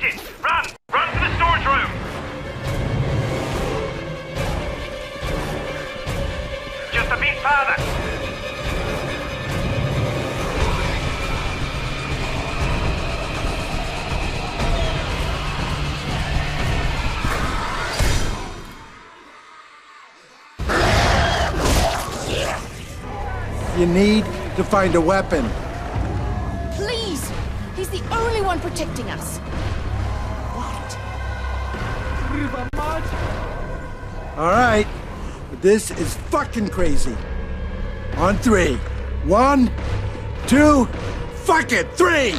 detected! Run! Run to the storage room! Just a bit further! You need to find a weapon. Please! He's the only one protecting us. All right. This is fucking crazy. On three. One, two, fuck it, three!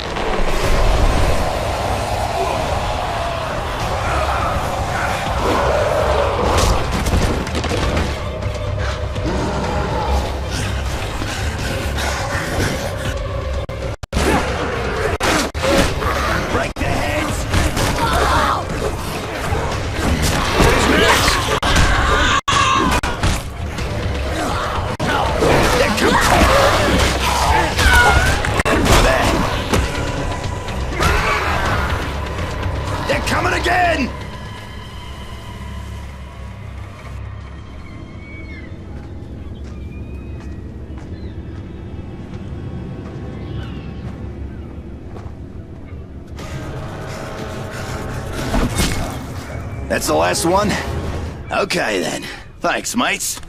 Coming again! That's the last one? Okay then. Thanks, mates.